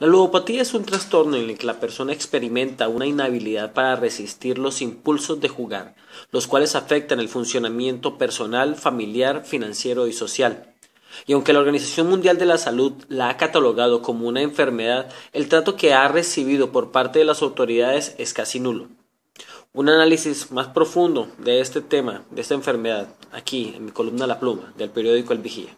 La ludopatía es un trastorno en el que la persona experimenta una inhabilidad para resistir los impulsos de jugar, los cuales afectan el funcionamiento personal, familiar, financiero y social. Y aunque la Organización Mundial de la Salud la ha catalogado como una enfermedad, el trato que ha recibido por parte de las autoridades es casi nulo. Un análisis más profundo de este tema, de esta enfermedad, aquí en mi columna La Pluma, del periódico El Vigía.